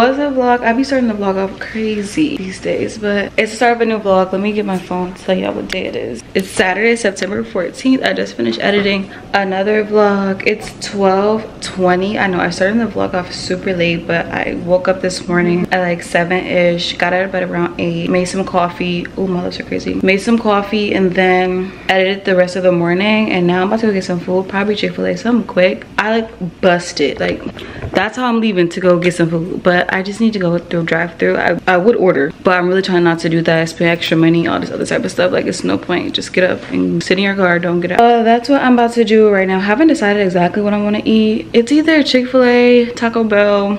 What's the vlog? I be starting the vlog off crazy these days, but it's the start of a new vlog. Let me get my phone to tell y'all what day it is. It's Saturday, September 14th. I just finished editing another vlog. It's 12:20. I know I started the vlog off super late, but I woke up this morning at like 7-ish, got out of bed around 8, made some coffee. Oh, my lips are crazy. Made some coffee and then edited the rest of the morning. And now I'm about to go get some food, probably Chick-fil-A, something quick. I like busted. Like, that's how I'm leaving to go get some food. But I just need to go through drive through. I, I would order, but I'm really trying not to do that. I Spend extra money, all this other type of stuff. Like it's no point. Just get up and sit in your car. Don't get out. Uh, that's what I'm about to do right now. I haven't decided exactly what I want to eat. It's either Chick-fil-A, Taco Bell,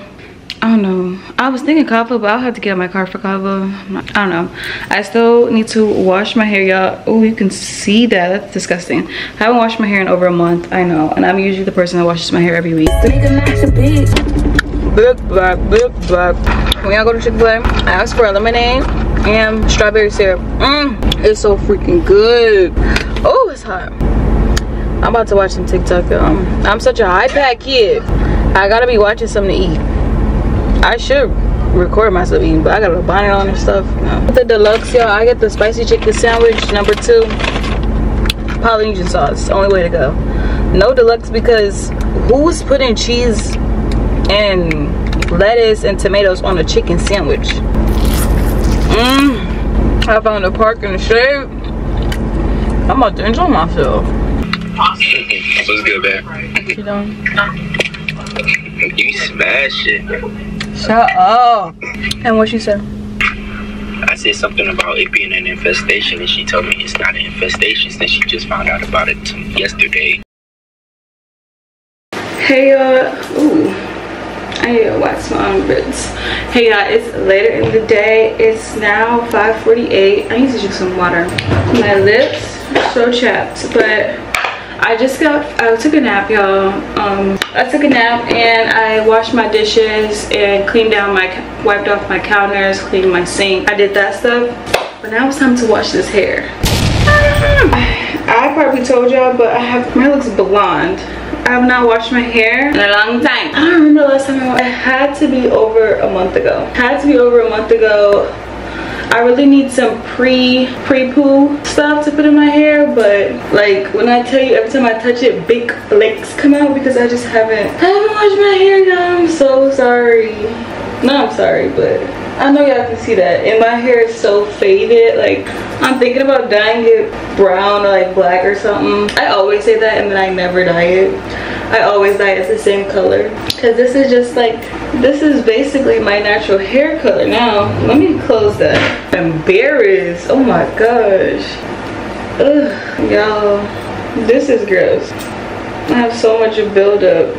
I don't know. I was thinking Cava, but I'll have to get my car for Cava. I don't know. I still need to wash my hair, y'all. Oh, you can see that. That's disgusting. I haven't washed my hair in over a month. I know. And I'm usually the person that washes my hair every week big black, big black. When y'all go to Chick-fil-A, I ask for a lemonade and strawberry syrup. Mmm, it's so freaking good. Oh, it's hot. I'm about to watch some TikTok, y'all. I'm such a iPad kid. I gotta be watching something to eat. I should record myself eating, but I got a bonnet on and stuff. No. The deluxe, y'all. I get the spicy chicken sandwich, number two. Polynesian sauce, only way to go. No deluxe because who's putting cheese and lettuce and tomatoes on a chicken sandwich. Mmm. I found a park in the shade. I'm about to enjoy myself. What's good, man? You doing? You smash it. Shut up. And what she said? I said something about it being an infestation, and she told me it's not an infestation since she just found out about it yesterday. Hey, uh, ooh. I need to wax my armpits. Hey y'all, it's later in the day. It's now 5.48. I need to drink some water. My lips so chapped, but I just got, I took a nap y'all. Um, I took a nap and I washed my dishes and cleaned down my, wiped off my counters, cleaned my sink. I did that stuff, but now it's time to wash this hair. I probably told y'all, but I have, my looks blonde. I have not washed my hair in a long time. I don't remember the last time I, washed. it had to be over a month ago. It had to be over a month ago. I really need some pre pre poo stuff to put in my hair, but like when I tell you every time I touch it, big flakes come out because I just haven't I haven't washed my hair yet. I'm so sorry. No, I'm sorry, but I know y'all can see that. And my hair is so faded. Like, I'm thinking about dyeing it brown or like black or something. I always say that and then I never dye it. I always dye it the same color. Because this is just like, this is basically my natural hair color. Now, let me close that. Embarrassed. Oh my gosh. Ugh, y'all. This is gross. I have so much buildup.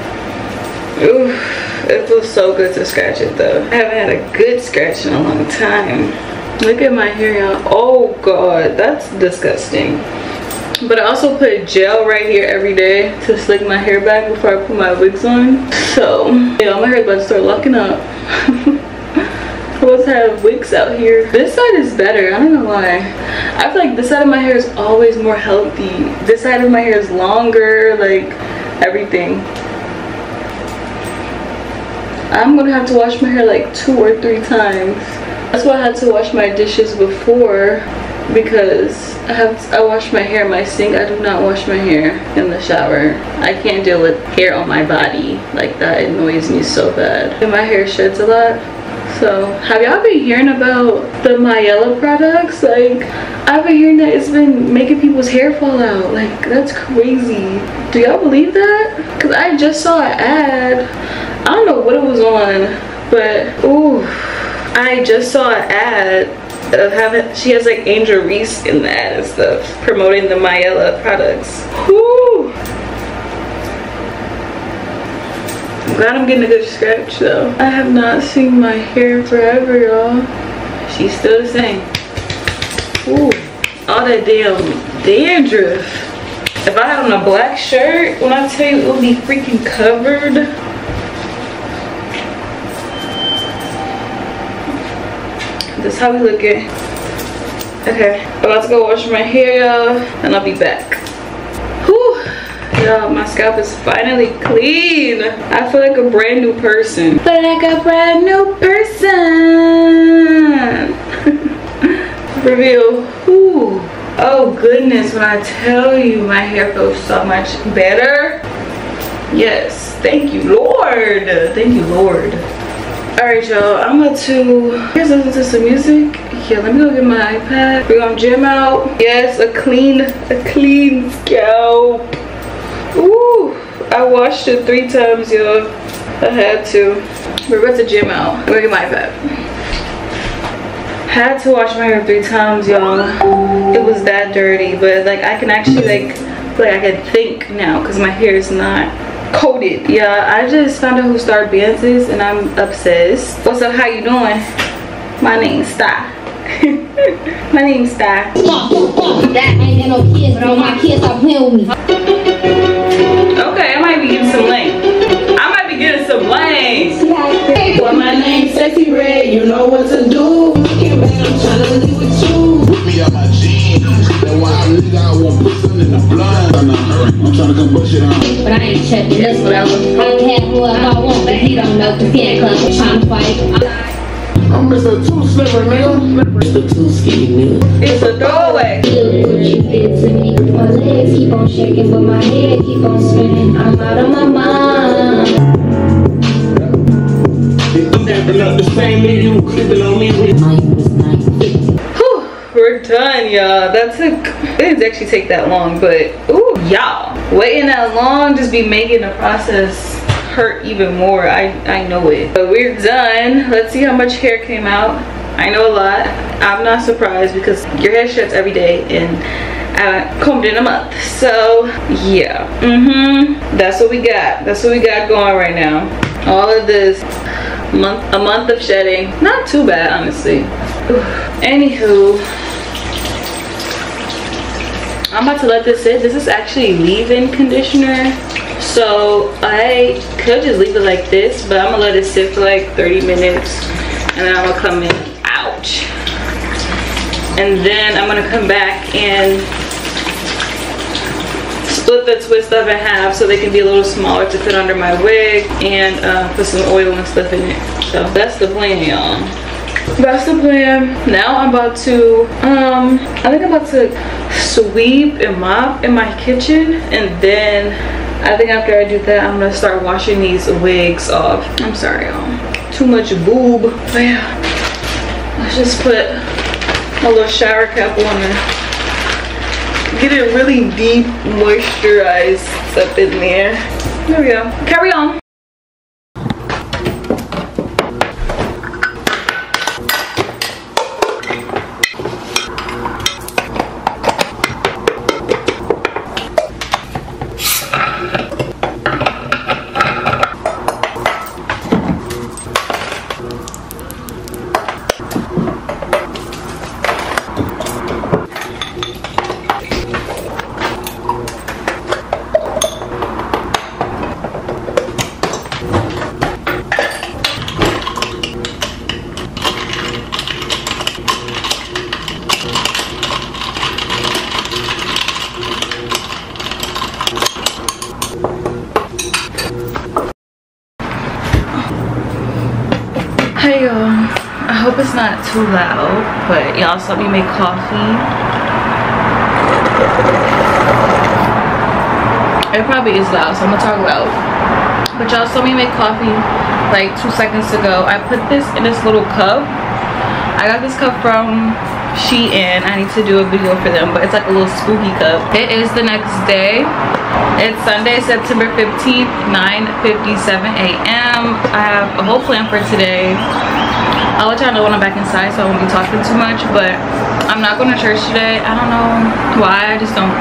Ooh. It feels so good to scratch it though. I haven't had a good scratch in a long time. Look at my hair, y'all. Oh God, that's disgusting. But I also put gel right here every day to slick my hair back before I put my wigs on. So, yeah, my hair's about to start locking up. Let's have wigs out here. This side is better. I don't know why. I feel like this side of my hair is always more healthy. This side of my hair is longer, like everything. I'm gonna have to wash my hair like two or three times. That's why I had to wash my dishes before because I have I wash my hair in my sink. I do not wash my hair in the shower. I can't deal with hair on my body like that. It annoys me so bad. And my hair sheds a lot. So have y'all been hearing about the Mielle products? Like I've been hearing that it's been making people's hair fall out. Like that's crazy. Do y'all believe that? Cause I just saw an ad I don't know what it was on, but ooh, I just saw an ad of having, she has like Angel Reese in the ad and stuff, promoting the Mielle products. Whoo! I'm glad I'm getting a good scratch though. I have not seen my hair forever, y'all. She's still the same. Ooh, all that damn dandruff. If I had on a black shirt, when I tell you it would be freaking covered, This how we looking. Okay, about to go wash my hair, y'all, and I'll be back. Whew, Yeah, my scalp is finally clean. I feel like a brand new person. Feel like a brand new person. Review. Ooh. Oh goodness, when I tell you my hair feels so much better. Yes, thank you, Lord. Thank you, Lord. All right, y'all, I'm about to, here's listen to some music. Yeah, let me go get my iPad. We're gonna gym out. Yes, a clean, a clean scalp. Ooh, I washed it three times, y'all. I had to. We're about to gym out. We're gonna get my iPad had to wash my hair three times y'all it was that dirty but like i can actually like like i can think now because my hair is not coated yeah i just found out who Star Bands is and i'm obsessed. What's up? How you doing? My name's star. My name's star. That ain't got no kids but all my kids are playing with me. Okay i might be getting some lane i might be getting some lane well, my name's sexy red you know what to do. I'm trying to live with you. Put me out my jeans. That's why I live I won't put something in the. I'm trying to come bust it on. But I ain't checking this whatever. I can have I want, but he don't know cause he ain't club. Trying to fight. I'm Mr. Too Slimmer, nigga. Mr. Too Skinny, nigga. It's a throwaway. Look what you did to me. My legs keep on shaking, but my head keep on spinning. I'm out of my mind. I'm up the same nigga on me with we're done y'all that took it didn't actually take that long but ooh y'all. Waiting that long just be making the process hurt even more. I i know it. But we're done. Let's see how much hair came out. I know a lot. I'm not surprised because your hair sheds every day and I combed in a month. So yeah. Mm-hmm. That's what we got. That's what we got going right now. All of this month a month of shedding. Not too bad honestly. Anywho, I'm about to let this sit. This is actually leave-in conditioner. So I could just leave it like this, but I'm gonna let it sit for like 30 minutes and then I'm gonna come in, ouch. And then I'm gonna come back and split the twist up in half so they can be a little smaller to fit under my wig and uh, put some oil and stuff in it. So that's the plan, y'all that's the plan. Now i'm about to um i think i'm about to sweep and mop in my kitchen and then i think after i do that i'm gonna start washing these wigs off. I'm sorry y'all. Too much boob. But yeah let's just put a little shower cap on and get it really deep moisturized up in there. There we go. Carry on Hey y'all, I hope it's not too loud, but y'all saw me make coffee. It probably is loud, so I'm gonna talk loud. But y'all saw me make coffee like two seconds ago. I put this in this little cup. I got this cup from Shein. I need to do a video for them, but it's like a little spooky cup. It is the next day. It's Sunday, September 15th, 9.57 a.m. I have a whole plan for today. I'll let y'all know when I'm back inside so I won't be talking too much, but I'm not going to church today. I don't know why, I just don't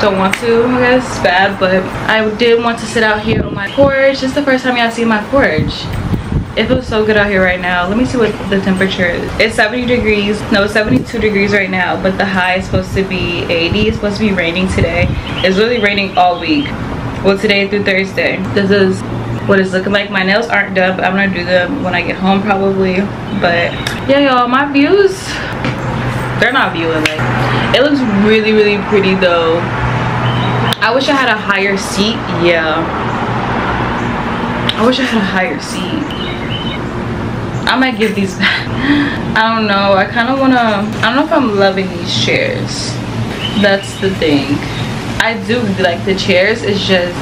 don't want to, I guess. It's bad, but I did want to sit out here on my porch. This is the first time y'all see my porch. It feels so good out here right now. Let me see what the temperature is. It's 70 degrees. No 72 degrees right now but the high is supposed to be 80 it's supposed to be raining today. It's really raining all week. Well today through thursday. This is what it's looking like my nails aren't done but i'm gonna do them when i get home probably but yeah y'all my views they're not viewing like it looks really really pretty though I wish I had a higher seat. Yeah. I wish I had a higher seat. I might give these back. I don't know. I kind of want to, I don't know if I'm loving these chairs. That's the thing. I do like the chairs. It's just,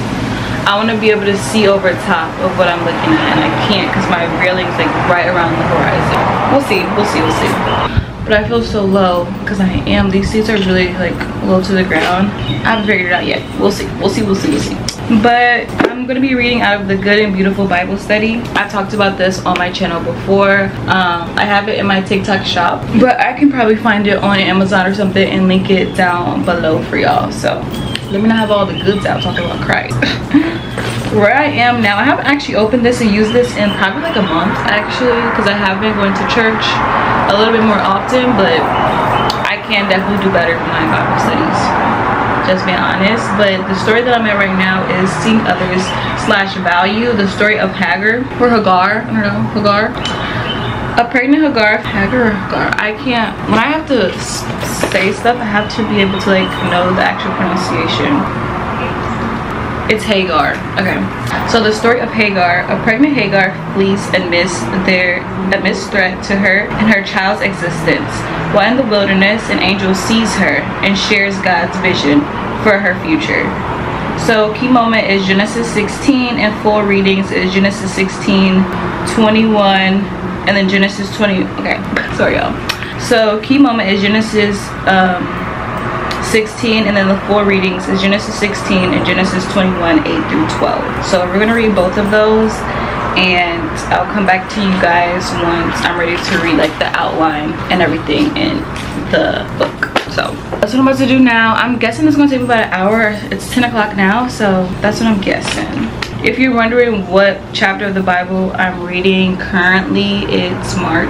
I want to be able to see over top of what I'm looking at. And I can't because my railing's like right around the horizon. We'll see. We'll see. We'll see but I feel so low because I am. These seats are really like low to the ground. I haven't figured it out yet. We'll see. We'll see. We'll see. We'll see. But I'm going to be reading out of the Good and Beautiful Bible Study. I talked about this on my channel before. Um, I have it in my TikTok shop, but I can probably find it on Amazon or something and link it down below for y'all. So let me not have all the goods out talking about Christ. where I am now, I haven't actually opened this and used this in probably like a month actually because I have been going to church a little bit more often, but I can definitely do better than my Bible studies. Just being honest. But the story that I'm at right now is seeing others slash value. The story of Hagar or Hagar. I don't know. Hagar. A pregnant Hagar. Hagar Hagar. I can't. When I have to say stuff, I have to be able to like know the actual pronunciation. It's Hagar. Okay. So the story of Hagar, a pregnant Hagar flees amidst their amidst threat to her and her child's existence. While in the wilderness, an angel sees her and shares God's vision for her future. So key moment is Genesis 16 and full readings is Genesis 16, 21, and then Genesis 20. Okay, sorry y'all. So key moment is Genesis um, 16 and then the four readings is Genesis 16 and Genesis 21 8 through 12 so we're gonna read both of those and I'll come back to you guys once I'm ready to read like the outline and everything in the book so that's what I'm about to do now I'm guessing it's gonna take about an hour it's 10 o'clock now so that's what I'm guessing if you're wondering what chapter of the Bible I'm reading currently it's Mark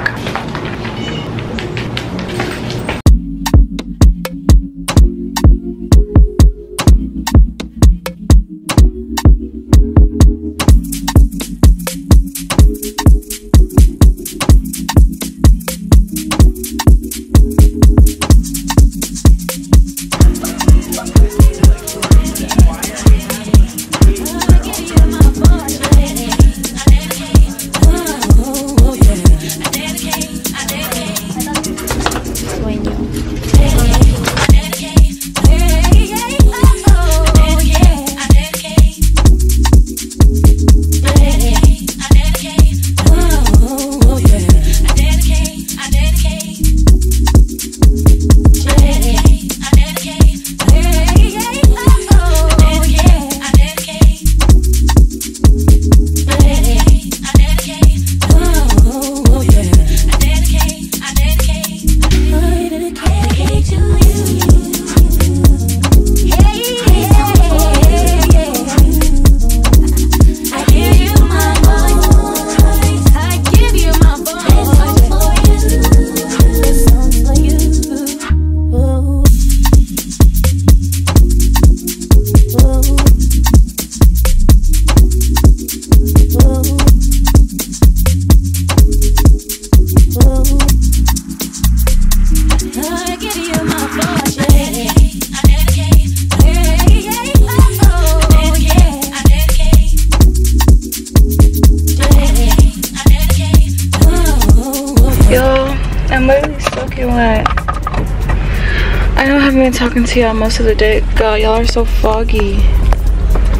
y'all most of the day. God, y'all are so foggy.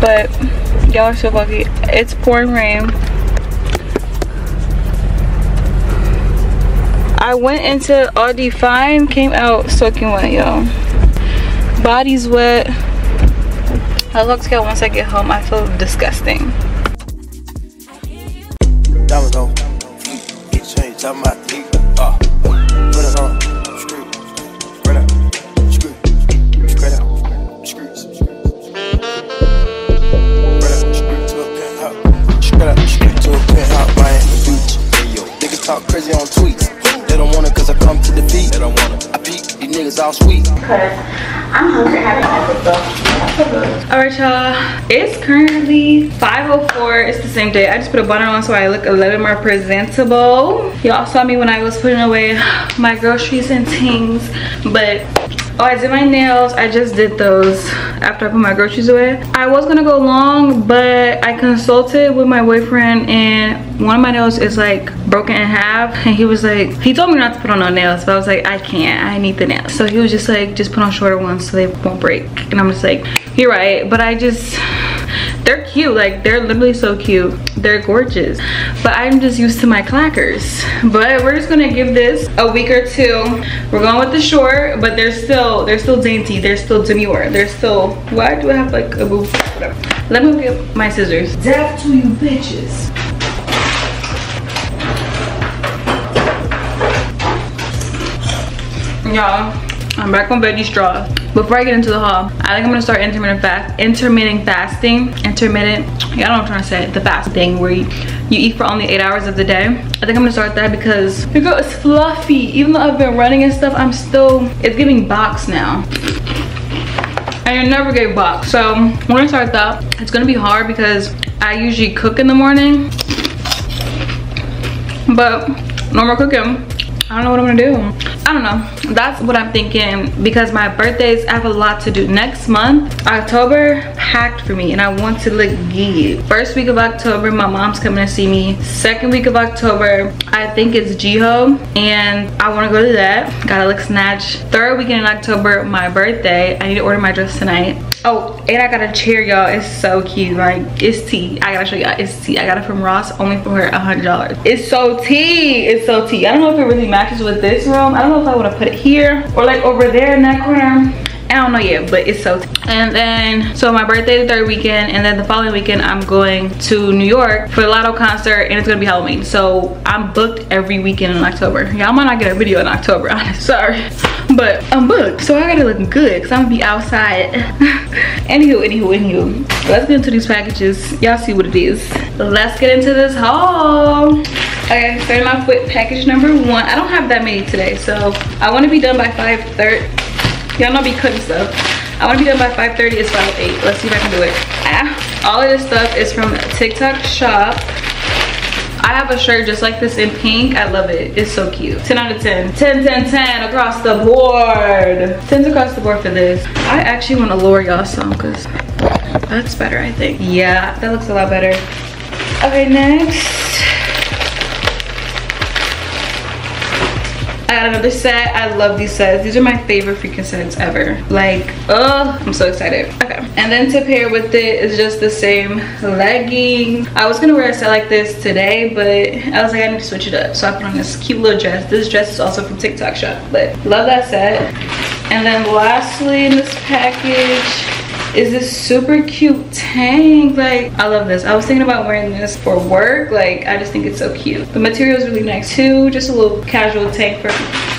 But y'all are so foggy. It's pouring rain. I went into Aldi fine, came out soaking wet, y'all. Body's wet. I look to once I get home. I feel disgusting. talk these niggas all sweet. Cause I'm hungry having episode. Alright y'all, it's currently 5.04. It's the same day. I just put a bonnet on so I look a little more presentable. Y'all saw me when I was putting away my groceries and things. But Oh, I did my nails. I just did those after I put my groceries away. I was gonna go long, but I consulted with my boyfriend and one of my nails is like broken in half. And he was like, he told me not to put on no nails, but I was like, I can't, I need the nails. So he was just like, just put on shorter ones so they won't break. And I'm just like, you're right. But I just, they're cute like they're literally so cute they're gorgeous but i'm just used to my clackers but we're just gonna give this a week or two we're going with the short but they're still they're still dainty they're still demure they're still why do i have like a boob whatever let me get my scissors death to you bitches y'all i'm back on veggie straw before I get into the haul, I think I'm gonna start intermittent fast, intermittent fasting, intermittent, yeah, I don't know what I'm trying to say, the fast thing where you, you eat for only eight hours of the day. I think I'm gonna start that because the girl is fluffy. Even though I've been running and stuff, I'm still, it's giving box now. And it never gave box. So I'm gonna start that, it's gonna be hard because I usually cook in the morning. But no more cooking. I don't know what I'm gonna do. I don't know. That's what I'm thinking because my birthdays, I have a lot to do. Next month, October, packed for me and I want to look good. First week of October, my mom's coming to see me. Second week of October, I think it's Jiho and I wanna go to that. Gotta look snatch. Third weekend in October, my birthday. I need to order my dress tonight. Oh, and I got a chair, y'all. It's so cute. Like, it's tea. I gotta show y'all. It's tea. I got it from Ross only for her a $100. It's so tea. It's so tea. I don't know if it really matches with this room. I don't know if I would have put it here or like over there in that corner. I don't know yet, but it's so and then so my birthday the third weekend and then the following weekend I'm going to New York for the Latto concert and it's gonna be Halloween. So I'm booked every weekend in October. Y'all might not get a video in October, sorry. But I'm booked, so I gotta look good because I'm gonna be outside. anywho, anywho, anywho. Let's get into these packages. Y'all see what it is. Let's get into this haul. Okay, starting off with package number one. I don't have that many today, so I want to be done by 5.30 Y'all know be cutting stuff. I want to be done by 5.30. It's 5.08. Let's see if I can do it. Ah, all of this stuff is from TikTok shop. I have a shirt just like this in pink. I love it. It's so cute. 10 out of 10. 10, 10, 10 across the board. 10s across the board for this. I actually want to lower y'all some because that's better, I think. Yeah, that looks a lot better. Okay, next. I got another set. I love these sets. These are my favorite freaking sets ever. Like, oh, I'm so excited. Okay. And then to pair with it is just the same legging. I was gonna wear a set like this today, but I was like, I need to switch it up. So I put on this cute little dress. This dress is also from TikTok shop, but love that set. And then lastly in this package, is this super cute tank? Like i love this. I was thinking about wearing this for work. Like i just think it's so cute. The material is really nice too. Just a little casual tank for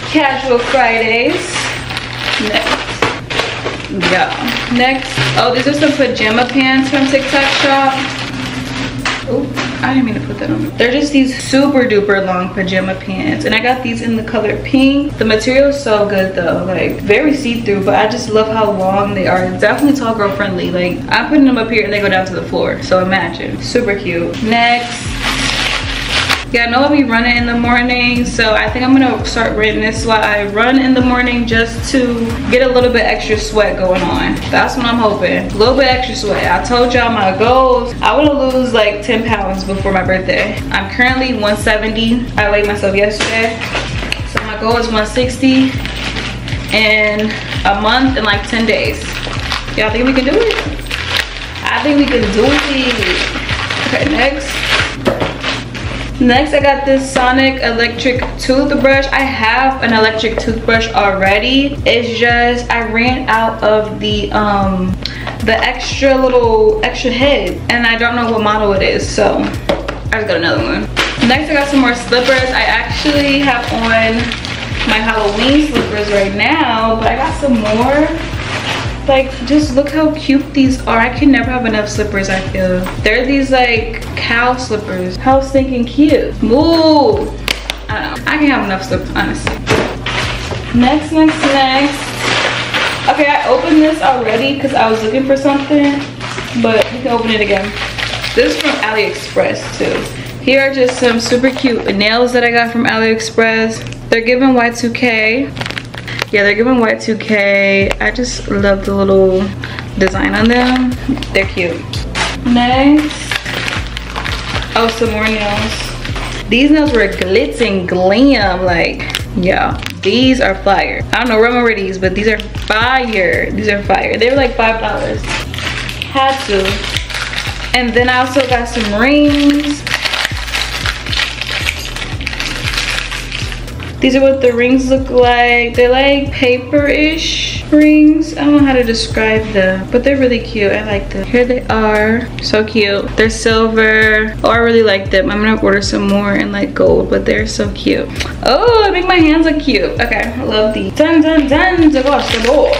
casual fridays. Next. Yeah. Next. Oh these are some pajama pants from tiktok shop Oh, I didn't mean to put that on. They're just these super duper long pajama pants. And I got these in the color pink. The material is so good though. Like very see-through, but I just love how long they are. Definitely tall girl friendly. Like I'm putting them up here and they go down to the floor. So imagine. Super cute. Next yeah, I know I'll be running in the morning, so I think I'm gonna start wearing this while I run in the morning just to get a little bit extra sweat going on. That's what I'm hoping. A little bit extra sweat. I told y'all my goals. I wanna lose like 10 pounds before my birthday. I'm currently 170. I weighed myself yesterday. So my goal is 160 in a month and like 10 days. Y'all think we can do it? I think we can do it. Okay, next. Next, I got this Sonic electric toothbrush. I have an electric toothbrush already. It's just, I ran out of the, um, the extra little, extra head. And I don't know what model it is, so I just got another one. Next, I got some more slippers. I actually have on my Halloween slippers right now, but I got some more like just look how cute these are. I can never have enough slippers i feel. They're these like cow slippers. How stinking cute. Move i i can have enough slippers honestly. Next next next. Okay i opened this already because i was looking for something but you can open it again. This is from aliexpress too. Here are just some super cute nails that i got from aliexpress. They're giving y2k yeah they're giving y2k i just love the little design on them. They're cute. Next oh some more nails. These nails were glitz and glam like yeah. These are fire. I don't know where i'm these but these are fire. These are fire. They were like five dollars. Had to. And then i also got some rings These are what the rings look like. They're like paper-ish rings. I don't know how to describe them, but they're really cute. I like them. Here they are. So cute. They're silver. Oh, I really like them. I'm gonna order some more in like gold, but they're so cute. Oh, I make my hands look cute. Okay, I love these. Dun dun dun across the board.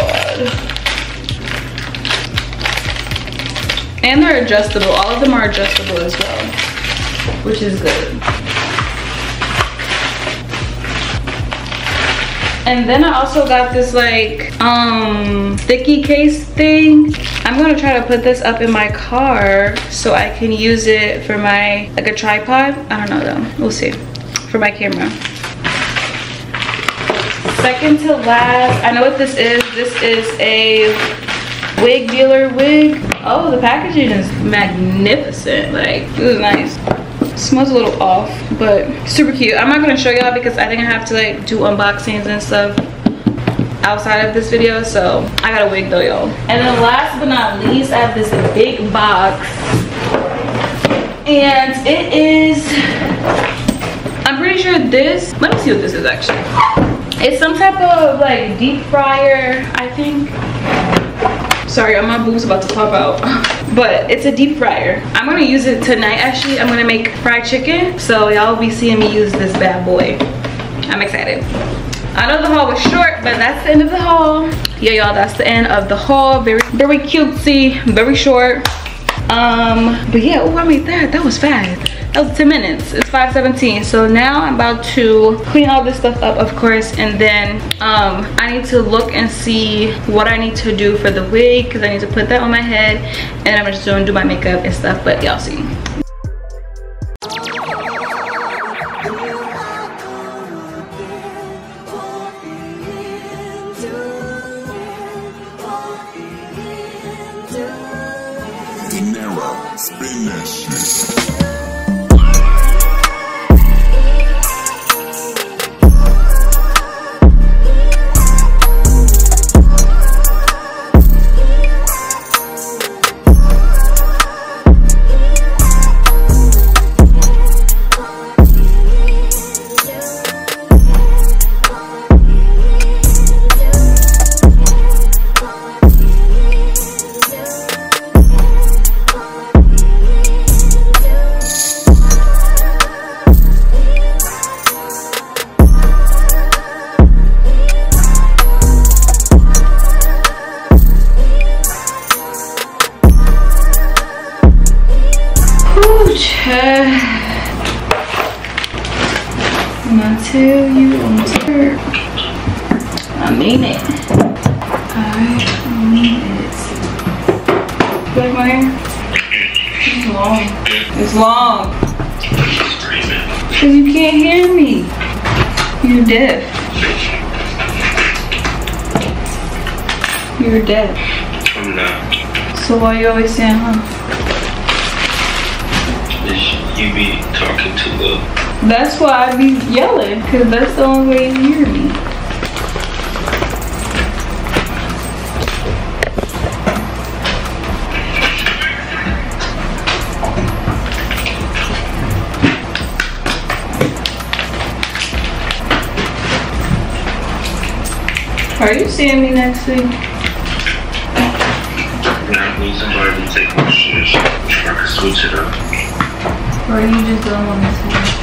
And they're adjustable. All of them are adjustable as well, which is good. And then I also got this like um sticky case thing. I'm gonna try to put this up in my car so I can use it for my like a tripod. I don't know though. We'll see. For my camera. Second to last, I know what this is. This is a wig dealer wig. Oh, the packaging is magnificent. Like, this is nice smells a little off but super cute. I'm not going to show y'all because i think i have to like do unboxings and stuff outside of this video so i got a wig though y'all. And then last but not least i have this big box. And it is i'm pretty sure this let me see what this is actually. It's some type of like deep fryer i think sorry my boob's about to pop out. But it's a deep fryer. I'm gonna use it tonight actually. I'm gonna make fried chicken so y'all will be seeing me use this bad boy. I'm excited. I know the haul was short but that's the end of the haul. Yeah y'all that's the end of the haul. Very very cutesy very short um but yeah oh i made that. That was fast. That was 10 minutes. It's 5:17. so now i'm about to clean all this stuff up of course and then um i need to look and see what i need to do for the wig because i need to put that on my head and i'm just gonna do my makeup and stuff but y'all see spin that shit. Until uh, you enter. I mean it. I mean it. Good my hair? It's long. It's long. Cause you can't hear me. You're deaf. You're deaf. I'm not. So why you always saying huh? You be talking too low. That's why I be yelling, because that's the only way you hear me. Are you seeing me next week? Now I need somebody to take my shit. I can switch it up. Or you just don't want to see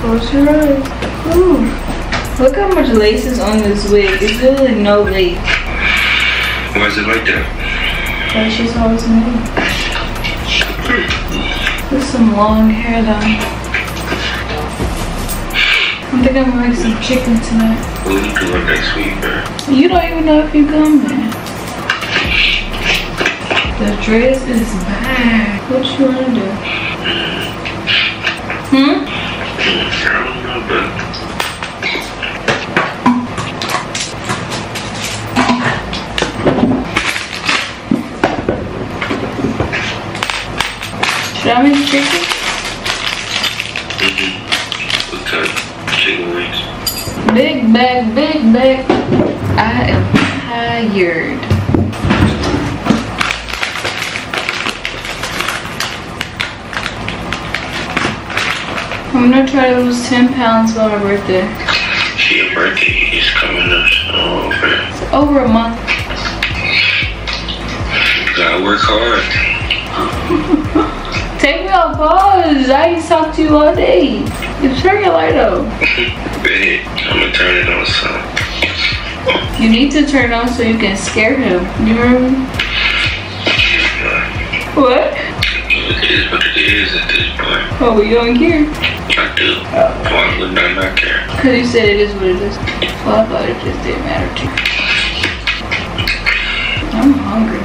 Close your eyes. Ooh. Look how much lace is on this wig. It's really no lace. Why is it like that? That's just how it's made. There's some long hair down. I think I'm gonna make some chicken tonight. What are you doing next week, man? You don't even know if you're coming. The dress is bad. What you wanna do? Hmm? Should I make chicken? Chicken wings. Big bag, big bag. I am tired. I'm gonna try to lose 10 pounds by my birthday. Your birthday is coming up over. It's over a month. You gotta work hard. Take me off pause. I ain't talked to you all day. You turn your light off. Babe, I'm gonna turn it on some. You need to turn on so you can scare him. You me? What? It is what it is at this point. Oh, you don't care? I do. Why would I not care? Because you said it is what it is. Well, I thought it just didn't matter to you. I'm hungry.